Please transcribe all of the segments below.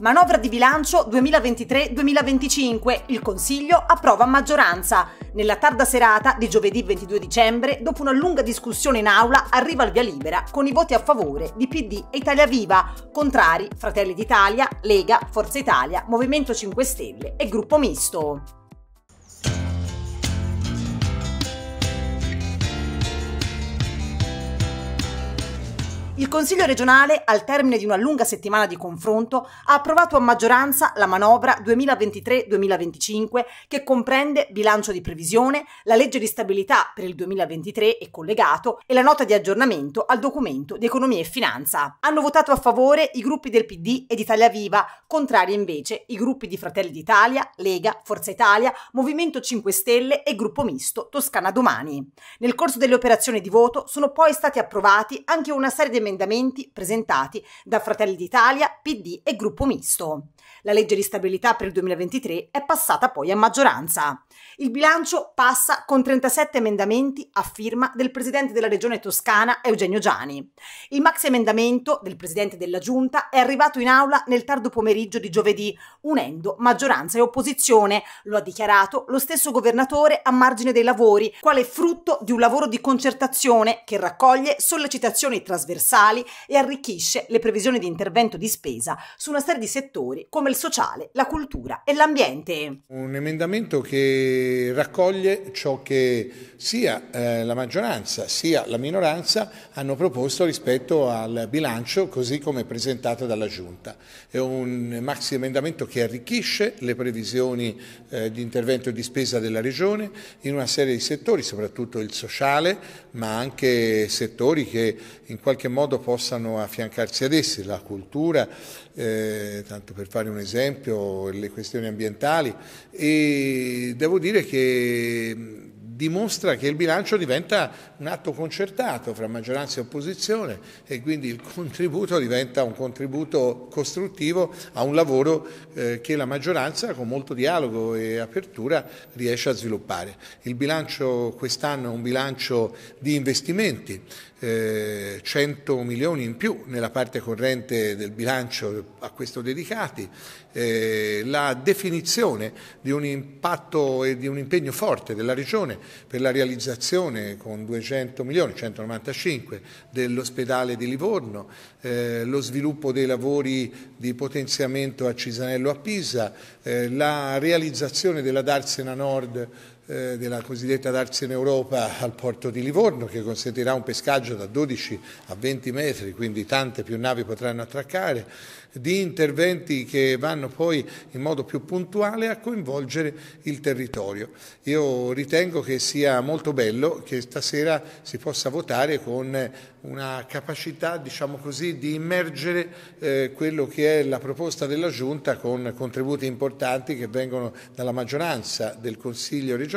Manovra di bilancio 2023-2025. Il Consiglio approva a maggioranza. Nella tarda serata di giovedì 22 dicembre, dopo una lunga discussione in aula, arriva il via libera con i voti a favore di PD e Italia Viva, contrari Fratelli d'Italia, Lega, Forza Italia, Movimento 5 Stelle e Gruppo Misto. Il Consiglio regionale, al termine di una lunga settimana di confronto, ha approvato a maggioranza la manovra 2023-2025 che comprende bilancio di previsione, la legge di stabilità per il 2023 e collegato e la nota di aggiornamento al documento di economia e finanza. Hanno votato a favore i gruppi del PD ed Italia Viva, contrari invece i gruppi di Fratelli d'Italia, Lega, Forza Italia, Movimento 5 Stelle e Gruppo Misto Toscana Domani. Nel corso delle operazioni di voto sono poi stati approvati anche una serie di emendamenti presentati da Fratelli d'Italia, PD e Gruppo Misto. La legge di stabilità per il 2023 è passata poi a maggioranza. Il bilancio passa con 37 emendamenti a firma del presidente della regione toscana Eugenio Giani. Il maxi emendamento del presidente della giunta è arrivato in aula nel tardo pomeriggio di giovedì, unendo maggioranza e opposizione. Lo ha dichiarato lo stesso governatore a margine dei lavori, quale frutto di un lavoro di concertazione che raccoglie sollecitazioni trasversali e arricchisce le previsioni di intervento di spesa su una serie di settori come il sociale, la cultura e l'ambiente. Un emendamento che raccoglie ciò che sia eh, la maggioranza sia la minoranza hanno proposto rispetto al bilancio così come presentato dalla Giunta. È un maxi emendamento che arricchisce le previsioni eh, di intervento e di spesa della Regione in una serie di settori, soprattutto il sociale, ma anche settori che in qualche modo possano affiancarsi ad essi, la cultura, eh, tanto per fare un esempio, le questioni ambientali. E devo dire che dimostra che il bilancio diventa un atto concertato fra maggioranza e opposizione e quindi il contributo diventa un contributo costruttivo a un lavoro eh, che la maggioranza con molto dialogo e apertura riesce a sviluppare. Il bilancio quest'anno è un bilancio di investimenti, eh, 100 milioni in più nella parte corrente del bilancio a questo dedicati, eh, la definizione di un impatto e di un impegno forte della Regione per la realizzazione con 200 milioni, 195 dell'ospedale di Livorno, eh, lo sviluppo dei lavori di potenziamento a Cisanello a Pisa, eh, la realizzazione della Darsena Nord eh, della cosiddetta Darsena Europa al porto di Livorno che consentirà un pescaggio da 12 a 20 metri, quindi tante più navi potranno attraccare, di interventi che vanno poi in modo più puntuale a coinvolgere il territorio. Io ritengo che sia molto bello che stasera si possa votare con una capacità, diciamo così, di immergere eh, quello che è la proposta della Giunta con contributi importanti che vengono dalla maggioranza del Consiglio regionale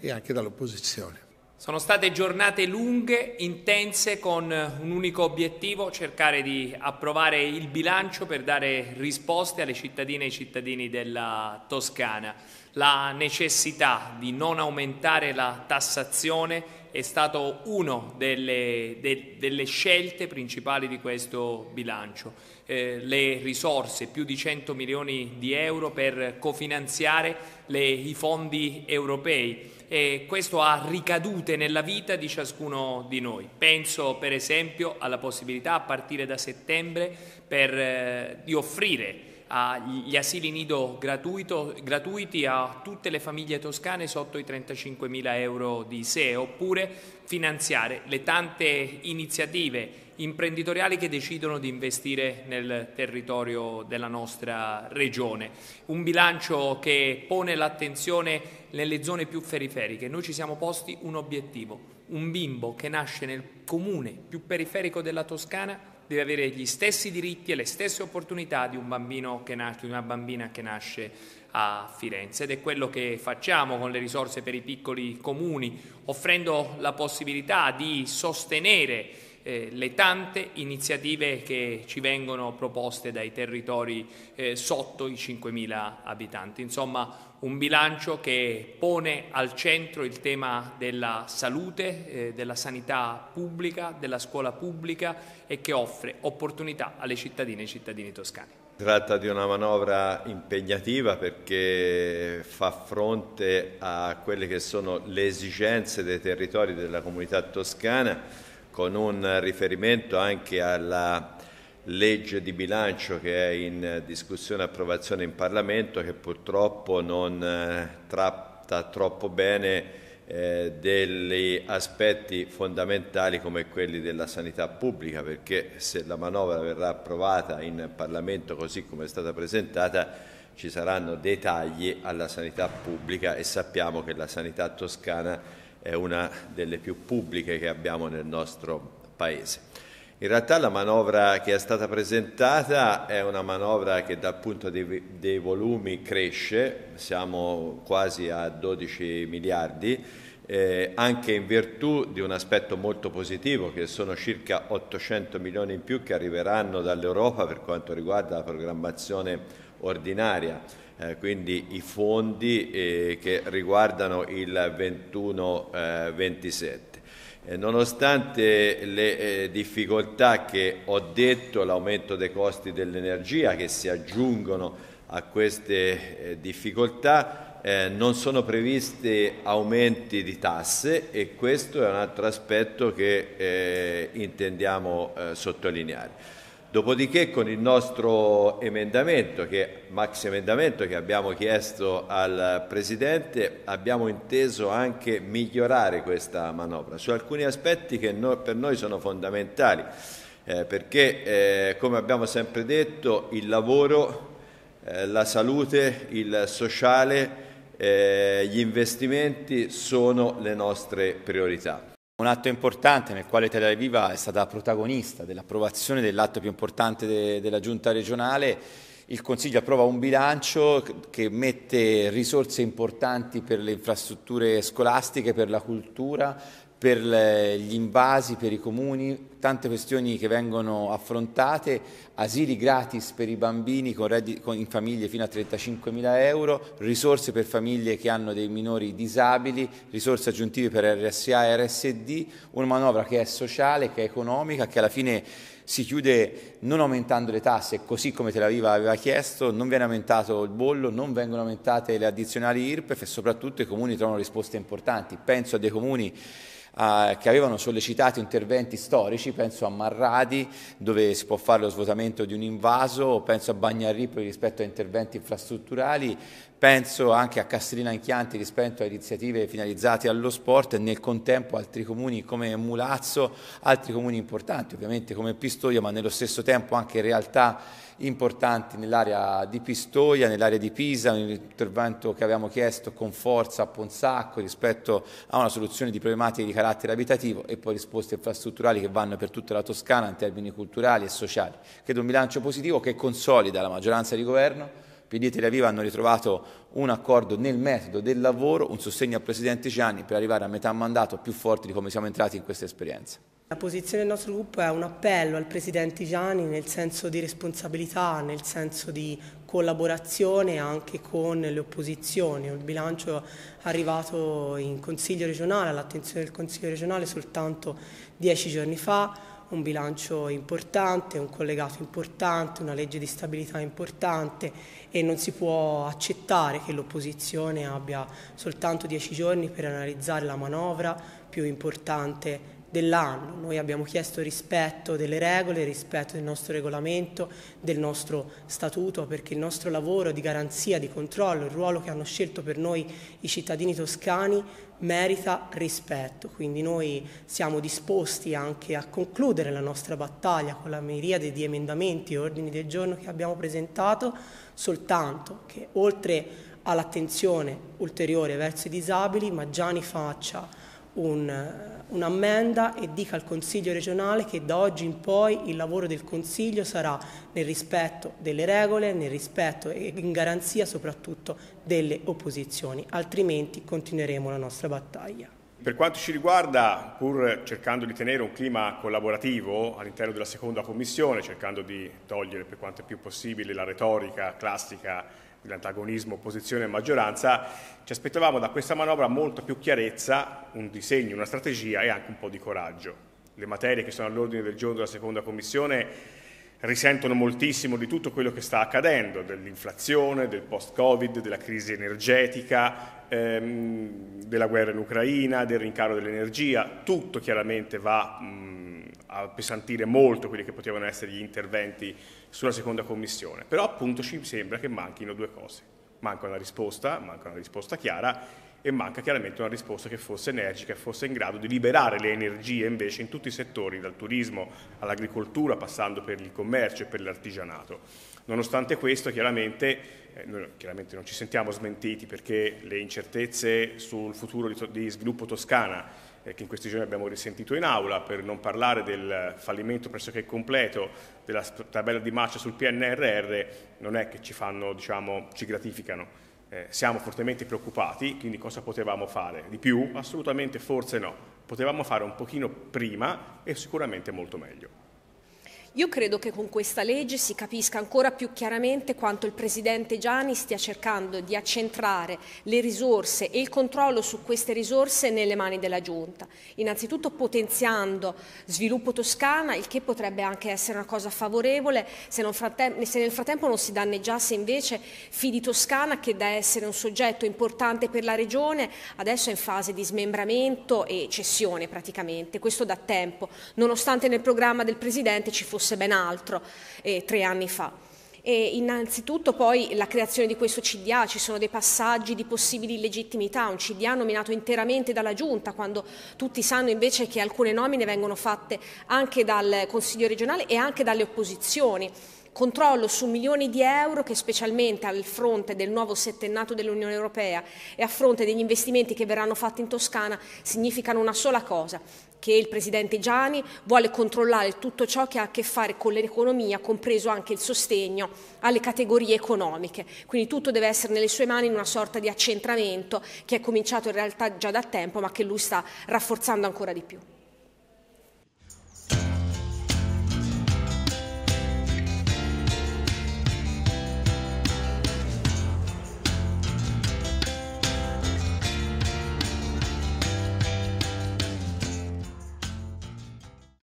e anche dall'opposizione. Sono state giornate lunghe, intense, con un unico obiettivo, cercare di approvare il bilancio per dare risposte alle cittadine e ai cittadini della Toscana. La necessità di non aumentare la tassazione è stato una delle, de, delle, scelte principali di questo bilancio. Eh, le risorse, più di 100 milioni di euro per cofinanziare le, i fondi europei e questo ha ricadute nella vita di ciascuno di noi. Penso per esempio alla possibilità a partire da settembre per, eh, di offrire agli asili nido gratuiti a tutte le famiglie toscane sotto i 35 mila euro di sé, oppure finanziare le tante iniziative imprenditoriali che decidono di investire nel territorio della nostra regione. Un bilancio che pone l'attenzione nelle zone più periferiche. Noi ci siamo posti un obiettivo, un bimbo che nasce nel comune più periferico della Toscana deve avere gli stessi diritti e le stesse opportunità di un bambino che nasce, di una bambina che nasce a Firenze. Ed è quello che facciamo con le risorse per i piccoli comuni, offrendo la possibilità di sostenere eh, le tante iniziative che ci vengono proposte dai territori eh, sotto i 5.000 abitanti. Insomma, un bilancio che pone al centro il tema della salute, eh, della sanità pubblica, della scuola pubblica e che offre opportunità alle cittadine e ai cittadini toscani. Si tratta di una manovra impegnativa perché fa fronte a quelle che sono le esigenze dei territori della comunità toscana con un riferimento anche alla legge di bilancio che è in discussione e approvazione in Parlamento che purtroppo non eh, tratta troppo bene eh, degli aspetti fondamentali come quelli della sanità pubblica, perché se la manovra verrà approvata in Parlamento così come è stata presentata ci saranno dei tagli alla sanità pubblica e sappiamo che la sanità toscana è una delle più pubbliche che abbiamo nel nostro Paese. In realtà la manovra che è stata presentata è una manovra che dal punto dei, volumi cresce, siamo quasi a 12 miliardi, eh, anche in virtù di un aspetto molto positivo che sono circa 800 milioni in più che arriveranno dall'Europa per quanto riguarda la programmazione ordinaria, eh, quindi i fondi eh, che riguardano il 21-27. Eh, nonostante le eh, difficoltà che ho detto, l'aumento dei costi dell'energia che si aggiungono a queste eh, difficoltà, eh, non sono previsti aumenti di tasse e questo è un altro aspetto che eh, intendiamo eh, sottolineare. Dopodiché con il nostro emendamento, che, maxi emendamento che abbiamo chiesto al Presidente, abbiamo inteso anche migliorare questa manovra su alcuni aspetti che no, per noi sono fondamentali, eh, perché eh, come abbiamo sempre detto il lavoro, la salute, il sociale, eh, gli investimenti sono le nostre priorità. Un atto importante nel quale Italia Viva è stata protagonista dell'approvazione dell'atto più importante de della Giunta regionale. Il Consiglio approva un bilancio che mette risorse importanti per le infrastrutture scolastiche, per la cultura, per gli invasi, per i comuni, tante questioni che vengono affrontate, asili gratis per i bambini con con, in famiglie fino a 35 mila euro, risorse per famiglie che hanno dei minori disabili, risorse aggiuntive per RSA e RSD, una manovra che è sociale, che è economica, che alla fine si chiude non aumentando le tasse, così come Tel Aviv aveva chiesto, non viene aumentato il bollo, non vengono aumentate le addizionali IRPEF e soprattutto i comuni trovano risposte importanti. Penso a dei comuni eh, che avevano sollecitato interventi storici, penso a Marradi dove si può fare lo svuotamento di un invaso, penso a Bagnarripoli rispetto a interventi infrastrutturali, penso anche a Castellina in Chianti rispetto a iniziative finalizzate allo sport e nel contempo altri comuni come Mulazzo, altri comuni importanti ovviamente come Pistoia ma nello stesso tempo anche realtà importanti nell'area di Pistoia, nell'area di Pisa, un intervento che abbiamo chiesto con forza a Ponsacco rispetto a una soluzione di problematiche di carattere abitativo e poi risposte infrastrutturali che vanno per tutta la Toscana in termini culturali e sociali. Credo un bilancio positivo che consolida la maggioranza di governo PD e Italia Viva hanno ritrovato un accordo nel metodo del lavoro, un sostegno al Presidente Gianni per arrivare a metà mandato più forti di come siamo entrati in questa esperienza. La posizione del nostro gruppo è un appello al Presidente Gianni nel senso di responsabilità, nel senso di collaborazione anche con le opposizioni. Il bilancio è arrivato in Consiglio regionale, all'attenzione del Consiglio regionale soltanto dieci giorni fa, un bilancio importante, un collegato importante, una legge di stabilità importante e non si può accettare che l'opposizione abbia soltanto dieci giorni per analizzare la manovra più importante dell'anno. Noi abbiamo chiesto rispetto delle regole, rispetto del nostro regolamento, del nostro statuto, perché il nostro lavoro di garanzia, di controllo, il ruolo che hanno scelto per noi i cittadini toscani merita rispetto. Quindi noi siamo disposti anche a concludere la nostra battaglia con la miriade di emendamenti e ordini del giorno che abbiamo presentato, soltanto che oltre all'attenzione ulteriore verso i disabili, Maggiani faccia un un'ammenda e dica al Consiglio regionale che da oggi in poi il lavoro del Consiglio sarà nel rispetto delle regole, nel rispetto e in garanzia soprattutto delle opposizioni, altrimenti continueremo la nostra battaglia. Per quanto ci riguarda, pur cercando di tenere un clima collaborativo all'interno della seconda commissione, cercando di togliere per quanto è più possibile la retorica classica dell'antagonismo opposizione e maggioranza, ci aspettavamo da questa manovra molto più chiarezza, un disegno, una strategia e anche un po' di coraggio. Le materie che sono all'ordine del giorno della seconda commissione risentono moltissimo di tutto quello che sta accadendo, dell'inflazione, del post-Covid, della crisi energetica, ehm, della guerra in Ucraina, del rincaro dell'energia, tutto chiaramente va mh, a appesantire molto quelli che potevano essere gli interventi sulla seconda commissione, però appunto ci sembra che manchino due cose, manca una risposta, manca una risposta chiara e manca chiaramente una risposta che fosse energica e fosse in grado di liberare le energie invece in tutti i settori, dal turismo all'agricoltura, passando per il commercio e per l'artigianato. Nonostante questo, chiaramente, eh, noi chiaramente non ci sentiamo smentiti perché le incertezze sul futuro di, di sviluppo toscana che in questi giorni abbiamo risentito in aula, per non parlare del fallimento pressoché completo della tabella di marcia sul PNRR, non è che ci, fanno, diciamo, ci gratificano eh, siamo fortemente preoccupati, quindi cosa potevamo fare? Di più? Assolutamente forse no. Potevamo fare un pochino prima e sicuramente molto meglio. Io credo che con questa legge si capisca ancora più chiaramente quanto il Presidente Gianni stia cercando di accentrare le risorse e il controllo su queste risorse nelle mani della Giunta. Innanzitutto potenziando sviluppo toscana, il che potrebbe anche essere una cosa favorevole se, se nel frattempo non si danneggiasse invece Fidi Toscana che da essere un soggetto importante per la Regione adesso è in fase di smembramento e cessione praticamente, questo da tempo, nonostante nel programma del Presidente ci fosse fosse ben altro eh, tre anni fa. E innanzitutto poi la creazione di questo CDA, ci sono dei passaggi di possibili illegittimità, un CDA nominato interamente dalla Giunta, quando tutti sanno invece che alcune nomine vengono fatte anche dal Consiglio regionale e anche dalle opposizioni controllo su milioni di euro che specialmente al fronte del nuovo settennato dell'Unione Europea e a fronte degli investimenti che verranno fatti in Toscana significano una sola cosa, che il Presidente Gianni vuole controllare tutto ciò che ha a che fare con l'economia, compreso anche il sostegno alle categorie economiche. Quindi tutto deve essere nelle sue mani in una sorta di accentramento che è cominciato in realtà già da tempo ma che lui sta rafforzando ancora di più.